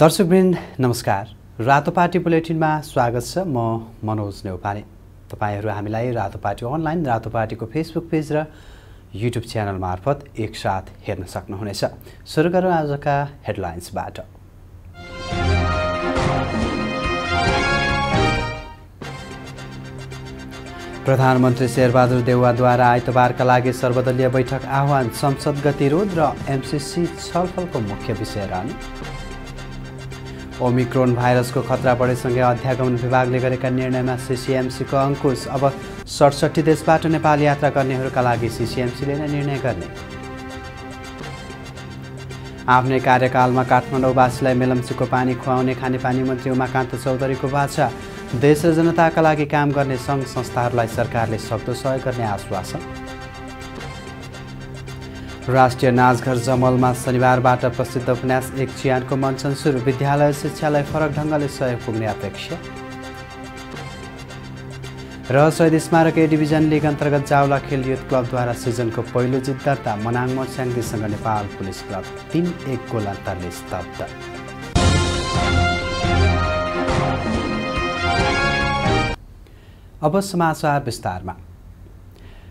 दर्शकवृन्द नमस्कार। रातो पार्टी बुलेटिनमा स्वागत छ म मनोज नेउपाने। तपाईँहरू हामीलाई रातो पार्टी अनलाइन रातो पार्टीको फेसबुक पेज र युट्युब च्यानल मार्फत एकसाथ हेर्न सक्नुहुनेछ। सुरु गरौँ आजका हेडलाइन्सबाट। प्रधानमन्त्री शेरबहादुर देउवाद्वारा आइतबारका लागि सर्वदलीय बैठक आह्वान संसद गतिरोध र एमसिसी छलफलको मुख्य विषय रहने ओमिक्रोन भाइरसको खतरा बढेसँगै अध्यागमन विभागले गरेका निर्णयमा सिसिएमसीको अङ्कुश। अब सडसठी देशबाट नेपाल यात्रा गर्नेहरूका लागि सिसिएमसीले नै निर्णय गर्ने। आफ्नै कार्यकालमा काठमाडौँवासीलाई मेलम्चीको पानी खुवाउने खानेपानी मन्त्री उमाकान्त चौधरीको बाछा। देश र जनताका लागि काम गर्ने सङ्घ संस्थाहरूलाई सरकारले सक्दो सहयोग गर्ने आश्वासन। राष्ट्रिय नाचघर जमलमा शनिबारबाट प्रसिद्ध उपन्यास एक चियानको मञ्चन सुरु। विद्यालय शिक्षालाई फरक ढङ्गले सहयोग पुग्ने अपेक्षा। र शहीद स्मारक ए डिभिजन लिग अन्तर्गत जावला खेल युथ क्लबद्वारा सिजनको पहिलो जित दर्ता मनाङ मर्स्याङदीसँग नेपाल पुलिस क्लब तिन एक गोल अन्तरले स्तब्ध। अब समाचार विस्तारमा।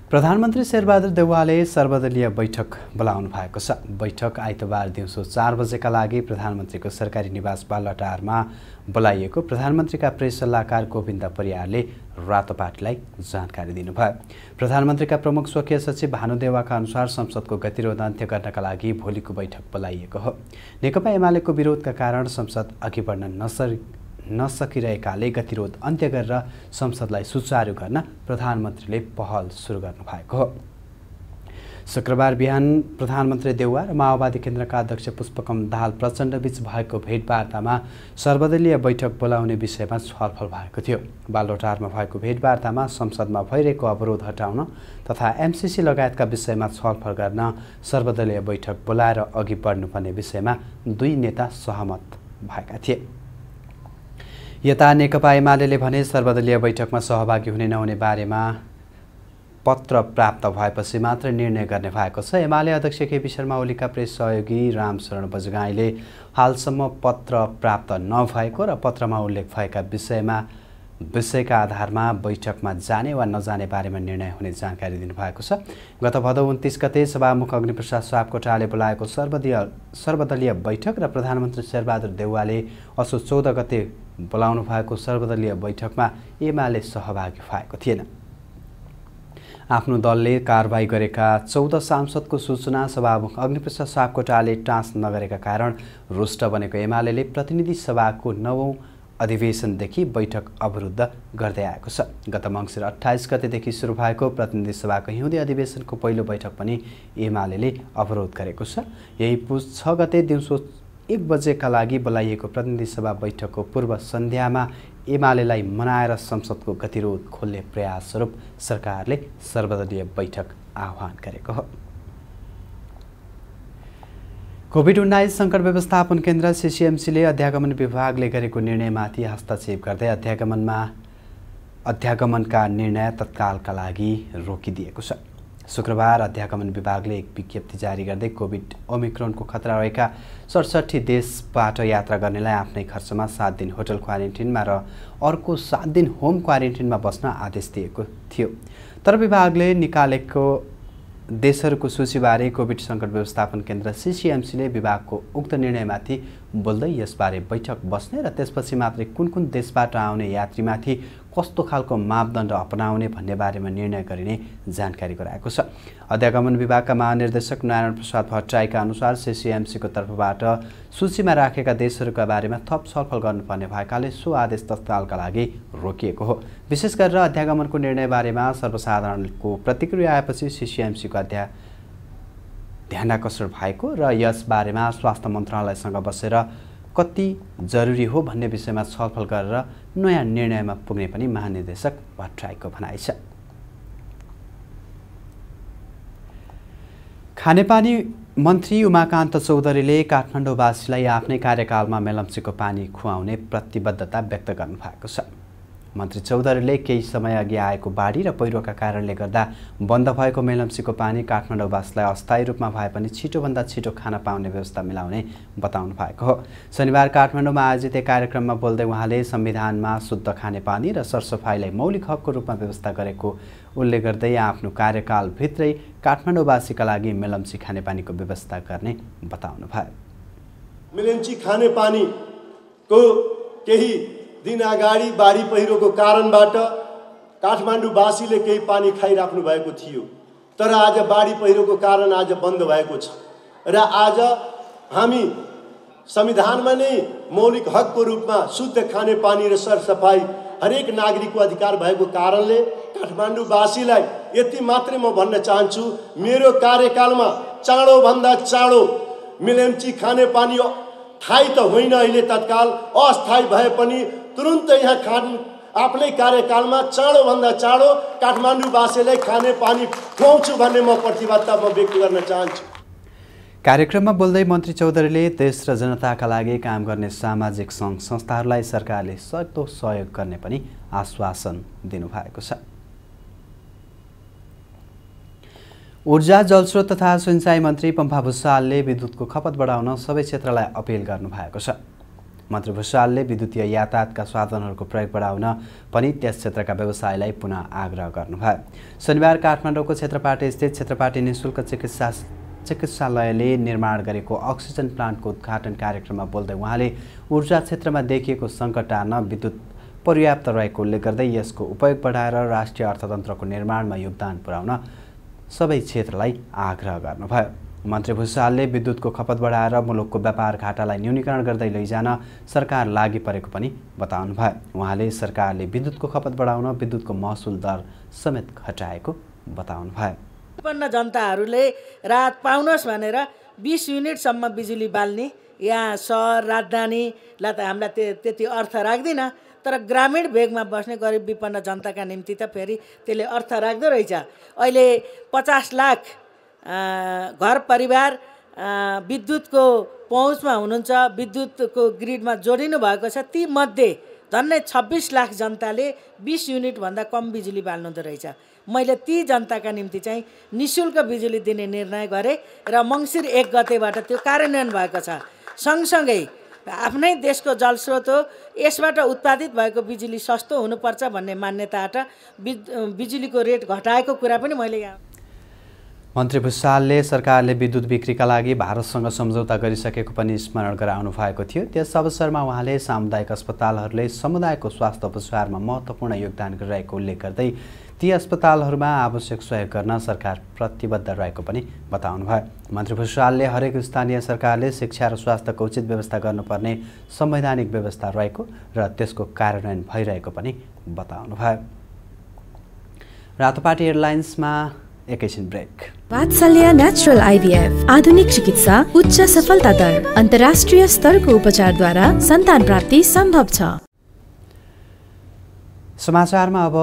प्रधानमन्त्री शेरबहादुर देउवाले सर्वदलीय बैठक बोलाउनु भएको छ। बैठक आइतबार दिउँसो चार बजेका लागि प्रधानमन्त्रीको सरकारी निवास बालटारमा बोलाइएको प्रधानमन्त्रीका प्रेस सल्लाहकार गोविन्द परियारले रातो पार्टीलाई जानकारी दिनुभयो। प्रधानमन्त्रीका प्रमुख स्वकीय सचिव भानु देवाका अनुसार संसदको गतिरोध अन्त्य गर्नका लागि भोलिको बैठक बोलाइएको हो। नेकपा एमालेको विरोधका कारण संसद अघि बढ्न नसकिरहेकाले गतिरोध अन्त्य गरेर संसदलाई सुचारू गर्न प्रधानमन्त्रीले पहल सुरु गर्नुभएको हो। शुक्रबार बिहान प्रधानमन्त्री देउवा र माओवादी केन्द्रका अध्यक्ष पुष्पकम दाहाल प्रचण्डबीच भएको भेटवार्तामा सर्वदलीय बैठक बोलाउने विषयमा छलफल भएको थियो। बालोटारमा भएको भेटवार्तामा संसदमा भइरहेको अवरोध हटाउन तथा एमसिसी लगायतका विषयमा छलफल गर्न सर्वदलीय बैठक बोलाएर अघि बढ्नुपर्ने विषयमा दुई नेता सहमत भएका थिए। यता नेकपा एमाले भने सर्वदलीय बैठकमा सहभागी हुने नहुने बारेमा पत्र प्राप्त भएपछि मात्र निर्णय गर्ने भएको छ। एमाले अध्यक्ष केपी शर्मा ओलीका प्रेस सहयोगी रामशरण बजगाईले हालसम्म पत्र प्राप्त नभएको र पत्रमा उल्लेख भएका विषयमा विषयका आधारमा बैठकमा जाने वा नजाने बारेमा निर्णय हुने जानकारी दिनुभएको छ। गत भदौ उन्तिस गते सभामुख अग्निप्रसाद सापकोटाले बोलाएको सर्वदलीय सर्वदलीय बैठक र प्रधानमन्त्री शेरबहादुर देउवाले असो चौध गते बोलाउनु भएको सर्वदलीय बैठकमा एमाले सहभागी भएको थिएन। आफ्नो दलले कारवाही गरेका चौध सांसदको सूचना सभामुख अग्निप्रसाद सापकोटाले टाँस नगरेका कारण रुष्ट बनेको एमाले प्रतिनिधि सभाको नवौँ अधिवेशनदेखि बैठक अवरुद्ध गर्दै आएको छ। गत मङ्सिर अठाइस गतेदेखि सुरु भएको प्रतिनिधि सभाको हिउँदे अधिवेशनको पहिलो बैठक पनि एमाले अवरोध गरेको छ। यही पुस छ गते दिउँसो एक बजेका लागि बोलाइएको प्रतिनिधि सभा बैठकको पूर्व सन्ध्यामा एमालेलाई मनाएर संसदको गतिरोध खोल्ने प्रयास स्वरूप सरकारले सर्वदलीय बैठक आह्वान गरेको हो। कोभिड उन्नाइस सङ्कट व्यवस्थापन केन्द्र सिसिएमसीले अध्यागमन विभागले गरेको निर्णयमाथि हस्तक्षेप गर्दै अध्यागमनमा अध्यागमनका निर्णय तत्कालका लागि रोकिदिएको छ। शुक्रबार अध्यागमन विभागले एक विज्ञप्ति जारी गर्दै कोभिड ओमिक्रोनको खतरा रहेका सडसठी देशबाट यात्रा गर्नेलाई आफ्नै खर्चमा सात दिन होटल क्वारेन्टिनमा र अर्को सात दिन होम क्वारेन्टिनमा बस्न आदेश दिएको थियो। तर विभागले निकालेको देशहरूको सूचीबारे कोभिड सङ्कट व्यवस्थापन केन्द्र सिसिएमसीले विभागको उक्त निर्णयमाथि बोल्दै यसबारे बैठक बस्ने र त्यसपछि मात्रै कुन कुन देशबाट आउने यात्रीमाथि कस्तो खालको मापदण्ड अपनाउने भन्ने बारेमा निर्णय गरिने जानकारी गराएको छ। अध्यागमन विभागका महानिर्देशक नारायण प्रसाद भट्टराईका अनुसार सिसिएमसीको तर्फबाट सूचीमा राखेका देशहरूका बारेमा थप छलफल गर्नुपर्ने भएकाले सो आदेश तत्कालका लागि रोकिएको हो। विशेष गरेर अध्यागमनको निर्णय बारेमा सर्वसाधारणको प्रतिक्रिया आएपछि सिसिएमसीको अध्या ध्यानकसर भएको र यसबारेमा स्वास्थ्य मन्त्रालयसँग बसेर कति जरुरी हो भन्ने विषयमा छलफल गरेर नयाँ निर्णयमा पुग्ने पनि महानिर्देशक भट्टराईको भनाइ छ। खानेपानी मन्त्री उमाकान्त चौधरीले काठमाडौँवासीलाई आफ्नै कार्यकालमा मेलम्चीको पानी खुवाउने प्रतिबद्धता व्यक्त गर्नुभएको छ। मन्त्री चौधरीले केही समय अघि आएको बाढी र पहिरोका कारणले गर्दा बन्द भएको मेलम्चीको पानी काठमाडौँवासीलाई अस्थायी रूपमा भए पनि छिटोभन्दा छिटो खान पाउने व्यवस्था मिलाउने बताउनु भएको हो। शनिबार काठमाडौँमा आयोजित एक कार्यक्रममा बोल्दै उहाँले संविधानमा शुद्ध खाने पानी र सरसफाइलाई मौलिक हकको रूपमा व्यवस्था गरेको उल्लेख गर्दै आफ्नो कार्यकालभित्रै काठमाडौँवासीका लागि मेलम्ची खानेपानीको व्यवस्था गर्ने बताउनु भयो। मेलम्ची खानेपानीको केही दिन अगाडि बाढी पहिरोको कारणबाट काठमाडौँवासीले केही पानी खाइराख्नु भएको थियो। तर आज बाढी पहिरोको कारण आज बन्द भएको छ र आज हामी संविधानमा नै मौलिक हकको रूपमा शुद्ध खाने पानी र सरसफाइ हरेक नागरिकको अधिकार भएको कारणले काठमाडौँवासीलाई यति मात्रै म भन्न चाहन्छु मेरो कार्यकालमा चाँडोभन्दा चाँडो मिलेम्ची खाने पानी थाहै त होइन अहिले तत्काल अस्थायी भए पनि तुरुन्त यहाँ खान आफ्नै कार्यकालमा चाँडोभन्दा चाँडो काठमाडौँवासीलाई खाने पानी खुवाउँछु भन्ने म प्रतिबद्धता म व्यक्त गर्न चाहन्छु। कार्यक्रममा बोल्दै मन्त्री चौधरीले देश र जनताका लागि काम गर्ने सामाजिक सङ्घ संस्थाहरूलाई सरकारले सक्दो सहयोग गर्ने पनि आश्वासन दिनुभएको छ। ऊर्जा जलस्रोत तथा सिँचाइ मन्त्री पम्फा भुषालले विद्युतको खपत बढाउन सबै क्षेत्रलाई अपिल गर्नुभएको छ। मन्त्री भुषालले विद्युतीय यातायातका साधनहरूको प्रयोग बढाउन पनि त्यस क्षेत्रका व्यवसायलाई पुनः आग्रह गर्नुभयो। शनिबार काठमाडौँको क्षेत्रपाटी स्थित क्षेत्रपाटी निशुल्क चिकित्सा चिकित्सालयले निर्माण गरेको अक्सिजन प्लान्टको उद्घाटन कार्यक्रममा बोल्दै उहाँले ऊर्जा क्षेत्रमा देखिएको सङ्कट टार्न विद्युत पर्याप्त रहेको उल्लेख गर्दै यसको उपयोग बढाएर राष्ट्रिय अर्थतन्त्रको निर्माणमा योगदान पुर्याउन सबै क्षेत्रलाई आग्रह गर्नुभयो। मन्त्री भुषालले विद्युतको खपत बढाएर मुलुकको व्यापार घाटालाई न्यूनीकरण गर्दै लैजान सरकार लागि परेको पनि बताउनु भयो उहाँले सरकारले विद्युतको खपत बढाउन विद्युतको महसुल दर समेत घटाएको बताउनु भयो उत्पन्न जनताहरूले राहत पाउनुहोस् भनेर बिस युनिटसम्म बिजुली बाल्ने यहाँ सहर राजधानीलाई त हामीलाई त्यति अर्थ राख्दिनँ तर ग्रामीण भेगमा बस्ने गरिब विपन्न जनताका निम्ति त फेरि त्यसले अर्थ राख्दो रहेछ। अहिले पचास लाख घर परिवार विद्युतको पहुँचमा हुनुहुन्छ विद्युतको ग्रिडमा जोडिनु भएको छ। तीमध्ये झन्डै छब्बिस लाख जनताले बिस युनिटभन्दा कम बिजुली बाल्नुहुँदो रहेछ। मैले ती जनताका निम्ति चाहिँ नि शुल्क बिजुली दिने निर्णय गरेँ र मङ्सिर एक गतेबाट त्यो कार्यान्वयन भएको छ। सँगसँगै आफ्नै देशको जलस्रोत हो यसबाट उत्पादित भएको बिजुली सस्तो हुनुपर्छ भन्ने मान्यताबाट बिजुलीको रेट घटाएको कुरा पनि मैले यहाँ मन्त्री भुषालले सरकारले विद्युत बिक्रीका लागि भारतसँग सम्झौता गरिसकेको पनि स्मरण गराउनु भएको थियो। त्यस अवसरमा उहाँले सामुदायिक अस्पतालहरूले समुदायको स्वास्थ्य उपचारमा महत्त्वपूर्ण योगदान गरिरहेको उल्लेख गर्दै ती अस्पतालहरूमा आवश्यक सहयोग गर्न सरकार प्रतिबद्ध रहेको पनि बताउनुभयो। मन्त्री भुषालले हरेक स्थानीय सरकारले शिक्षा र स्वास्थ्यको उचित व्यवस्था गर्नुपर्ने संवैधानिक व्यवस्था रहेको र त्यसको कार्यान्वयन भइरहेको पनि बताउनुभयो। रातोपाटी एयरलाइन्समा एकैछिन ब्रेक वात्सल्य नेचुरल आइभीएफ आधुनिक चिकित्सा उच्च सफलता दर अन्तर्राष्ट्रिय स्तरको उपचारद्वारा सन्तान प्राप्ति सम्भव छ समाचारमा अब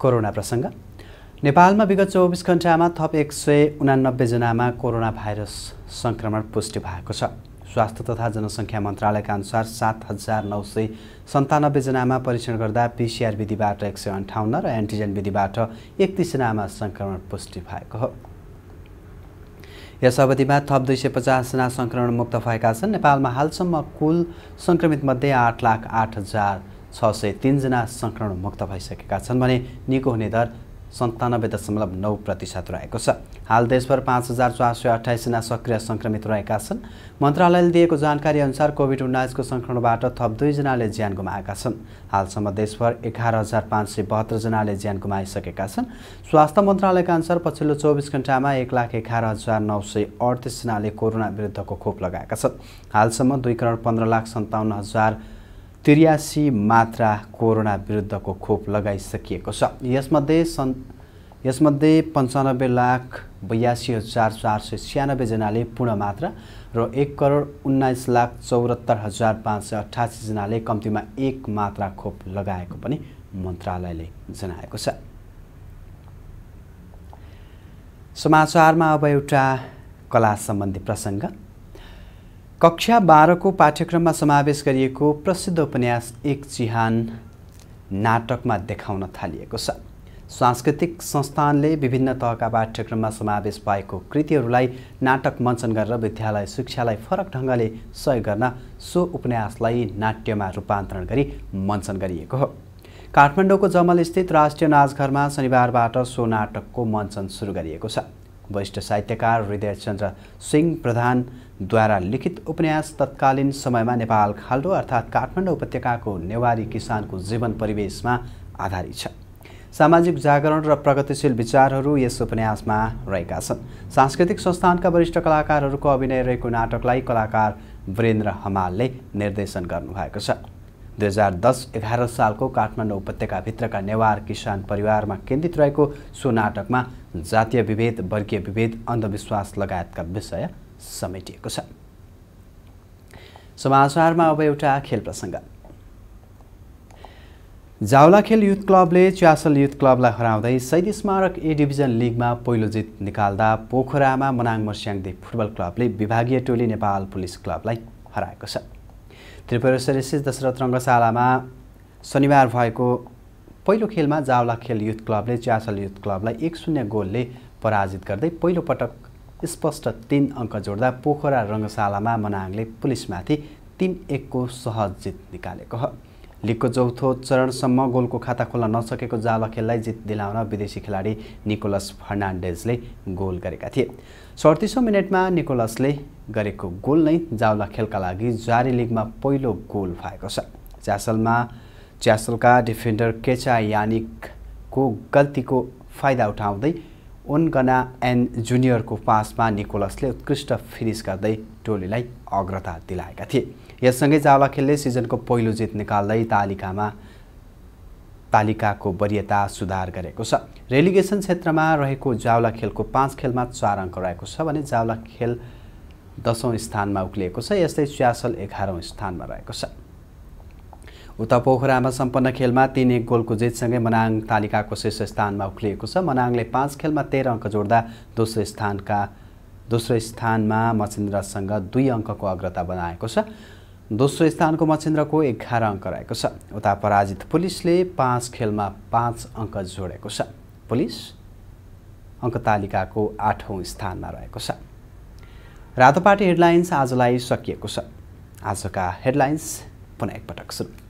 कोरोना प्रसङ्ग। नेपालमा विगत चौबिस घन्टामा थप एक सय उनानब्बेजनामा कोरोना भाइरस सङ्क्रमण पुष्टि भएको छ। स्वास्थ्य तथा जनसङ्ख्या मन्त्रालयका अनुसार सात हजार नौ सय सन्तानब्बेजनामा परीक्षण गर्दा पिसिआर विधिबाट एक सय अन्ठाउन्न र एन्टिजेन विधिबाट एकतिसजनामा सङ्क्रमण पुष्टि भएको हो। यस अवधिमा थप दुई सय पचासजना सङ्क्रमण मुक्त भएका छन्। नेपालमा हालसम्म कुल सङ्क्रमितमध्ये आठ लाख आठ हजार छ सय तिनजना सङ्क्रमण मुक्त भइसकेका छन् भने निको हुने दर सन्तानब्बे दशमलव नौ प्रतिशत रहेको छ। हाल देशभर पाँच हजार चार सय अठाइसजना सक्रिय सङ्क्रमित रहेका छन्। मन्त्रालयले दिएको जानकारी अनुसार कोभिड उन्नाइसको सङ्क्रमणबाट थप दुईजनाले ज्यान गुमाएका छन्। हालसम्म देशभर एघार हजार पाँच सय बहत्तरजनाले ज्यान गुमाइसकेका छन्। स्वास्थ्य मन्त्रालयका अनुसार पछिल्लो चौबिस घन्टामा एक लाख एघार हजार नौ सय अडतिसजनाले कोरोना विरुद्धको खोप लगाएका छन्। हालसम्म दुई करोड पन्ध्र लाख सन्ताउन्न हजार त्रियासी मात्रा कोरोना विरुद्धको खोप लगाइसकिएको छ। यसमध्ये सन् यसमध्ये पन्चानब्बे लाख बयासी हजार चार सय छ्यानब्बेजनाले पूर्ण मात्रा र एक करोड उन्नाइस लाख चौरात्तर हजार पाँच सय अठासीजनाले कम्तीमा एक मात्रा खोप लगाएको पनि मन्त्रालयले जनाएको छ। समाचारमा अब एउटा कला सम्बन्धी प्रसङ्ग। कक्षा बाह्रको पाठ्यक्रममा समावेश गरिएको प्रसिद्ध उपन्यास एक चिहान नाटकमा देखाउन थालिएको छ। सांस्कृतिक संस्थानले विभिन्न तहका पाठ्यक्रममा समावेश भएको कृतिहरूलाई नाटक मञ्चन गरेर विद्यालय शिक्षालाई फरक ढङ्गले सहयोग गर्न सो उपन्यासलाई नाट्यमा रूपान्तरण गरी मञ्चन गरिएको हो। काठमाडौँको जमलस्थित राष्ट्रिय नाचघरमा शनिबारबाट सो नाटकको मञ्चन सुरु गरिएको छ। वरिष्ठ साहित्यकार हृदयचन्द्र सिंह प्रधानद्वारा लिखित उपन्यास तत्कालीन समयमा नेपाल खाल्डो अर्थात् काठमाडौँ उपत्यकाको नेवारी किसानको जीवन परिवेशमा आधारित छ। सामाजिक जागरण र प्रगतिशील विचारहरू यस उपन्यासमा रहेका छन्। सांस्कृतिक संस्थानका वरिष्ठ कलाकारहरूको अभिनय रहेको नाटकलाई कलाकार वीरेन्द्र हमालले निर्देशन गर्नुभएको छ। दुई हजार दस एघार सालको काठमाडौँ उपत्यकाभित्रका नेवार किसान परिवारमा केन्द्रित रहेको सो नाटकमा जातीय विभेद वर्गीय विभेद अन्धविश्वास लगायतका विषय समेटिएको छ। समाचारमा अब एउटा खेल प्रसङ्ग। जावला खेल युथ क्लबले च्यासल युथ क्लबलाई हराउँदै शहीद स्मारक ए डिभिजन लिगमा पहिलो जित निकाल्दा पोखरामा मनाङ मर्स्याङदे फुटबल क्लबले विभागीय टोली नेपाल पुलिस क्लबलाई हराएको छ। त्रिपुरा सरेसिस दशरथ रङ्गशालामा शनिबार भएको पहिलो खेलमा जावला खेल युथ क्लबले च्यासल युथ क्लबलाई एक शून्य गोलले पराजित गर्दै पहिलो पटक स्पष्ट तिन अङ्क जोड्दा पोखरा रङ्गशालामा मनाङले पुलिसमाथि तिन एकको सहज जित निकालेको हो। लिगको चौथो चरणसम्म गोलको खाता खोल्न नसकेको जावला खेललाई जित दिलाउन विदेशी खेलाडी निकोलस फर्नान्डेजले गोल गरेका थिए। सडतिसौँ मिनटमा निकोलसले गरेको गोल नै जावला खेलका लागि जारी लिगमा पहिलो गोल भएको छ। च्यासलमा च्यासलका डिफेन्डर केचा यानिकको गल्तीको फाइदा उठाउँदै उनगना एन जुनियरको पासमा निकोलसले उत्कृष्ट फिनिस गर्दै टोलीलाई अग्रता दिलाएका थिए। यससँगै जावला खेलले सिजनको पहिलो जित निकाल्दै तालिकामा तालिकाको वरियता सुधार गरेको छ। रेलिगेसन क्षेत्रमा रहेको जावला खेलको पाँच खेलमा चार अङ्क रहेको छ भने जावला खेल दसौँ स्थानमा उक्लिएको छ यस्तै च्यासल एघारौँ स्थानमा रहेको छ। उता पोखरामा सम्पन्न खेलमा तिन एक गोलको जितसँगै मनाङ तालिकाको शीर्ष स्थानमा उक्लिएको छ। मनाङले पाँच खेलमा तेह्र अङ्क जोड्दा दोस्रो स्थानका दोस्रो स्थानमा मचिन्द्रसँग दुई अङ्कको अग्रता बनाएको छ। दोस्रो स्थानको मचिन्द्रको एघार अङ्क रहेको छ। उता पराजित पुलिसले पाँच खेलमा पाँच अङ्क जोडेको छ। पुलिस अङ्क तालिकाको आठौँ स्थानमा रहेको छ। रातोपाटी हेडलाइन्स आजलाई सकिएको छ। आजका हेडलाइन्स पुनः एकपटक सुरु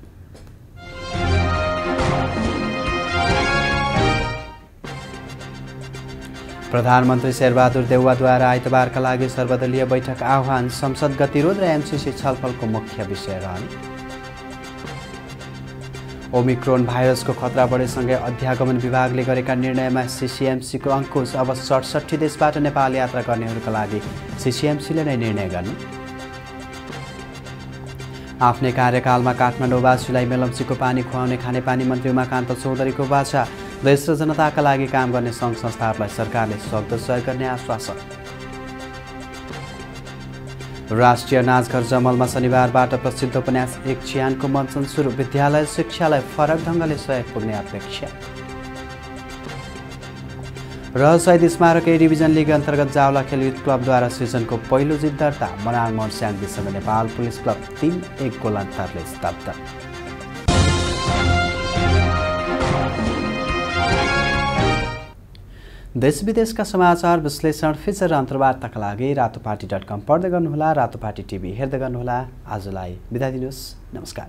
प्रधानमन्त्री शेरबहादुर देउवाद्वारा आइतबारका लागि सर्वदलीय बैठक आह्वान संसद गतिरोध र एमसिसी छलफलको मुख्य विषय रहने ओमिक्रोन भाइरसको खतरा बढेसँगै अध्यागमन विभागले गरेका निर्णयमा सिसिएमसीको अङ्कुश अब सडसठी देशबाट नेपाल यात्रा गर्नेहरूका लागि सिसिएमसीले नै निर्णय गर्ने। आफ्नै कार्यकालमा काठमाडौँवासीलाई मेलम्चीको पानी खुवाउने खानेपानी मन्त्री उमाकान्त चौधरीको बाछा देश र जनताका लागि काम गर्ने सङ्घ संस्थाहरूलाई सरकारले सक्दो सहयोग गर्ने आश्वासन। राष्ट्रिय नाचघर जमलमा शनिबारबाट प्रसिद्ध उपन्यास एक चियानको मञ्चन सुरु। विद्यालय शिक्षालाई फरक ढङ्गले सहयोग पुग्ने अपेक्षा। र शहीद स्मारक ए डिभिजन लिग अन्तर्गत जावला खेल युथ क्लबद्वारा सिजनको पहिलो जित दर्ता मनाङ मर्स्याङदीसँग नेपाल पुलिस क्लब तिन एक गोल अन्तरले स्तब्ध। देश विदेशका समाचार विश्लेषण फिचर अन्तर्वार्ताका लागि रातोपाटी डट कम पढ्दै गर्नुहोला रातोपाटी टिभी हेर्दै गर्नुहोला। आजलाई बिदा दिनुहोस्। नमस्कार।